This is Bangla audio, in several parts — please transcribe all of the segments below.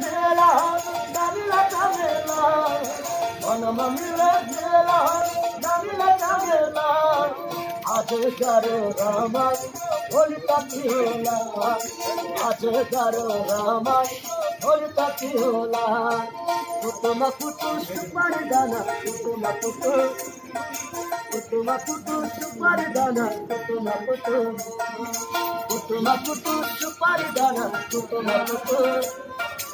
ঝেলা দামিলা কামেলা মনম মিলে ঝেলা দামিলা কামেলা আছে কারও রামাই হলিতা পিহলা আছে কারও রামাই হলিতা পিহলা কুটুম কুটু সুপারি দানা কুটুম কুটু কুটুম কুটু সুপারি দানা কুটুম কুটু কুটুম কুটু সুপারি দানা কুটুম কুটু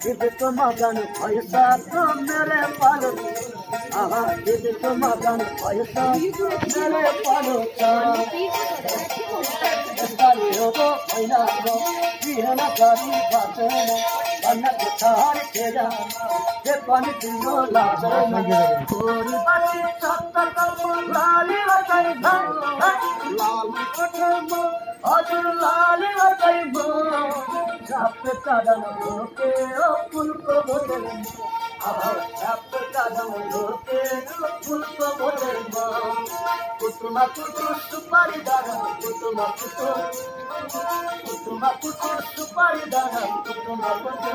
দিদি তো মদন পয়সা তো মেরে পালো আহা দিদি তো মদন পয়সা মেরে পালো তারি হব হইনা গো বিহনা করি বাঁচন অন্নক তার খেলা যে পানি দিলো লাজন তোরি বাতি চত্তর কম লালি বাতাই ভাঙ, লাল কঠম অজুর লালি বাতাই আপনি কাদম লোকে ফুল প্রবোধন আবার আপনি কাদম লোকে ফুল প্রবোধন কুতুমা কুতু সুপারি দানা কুতুমা কুতু কুতুমা কুতু সুপারি দানা কুতুমা কুতু